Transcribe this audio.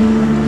Mm-hmm.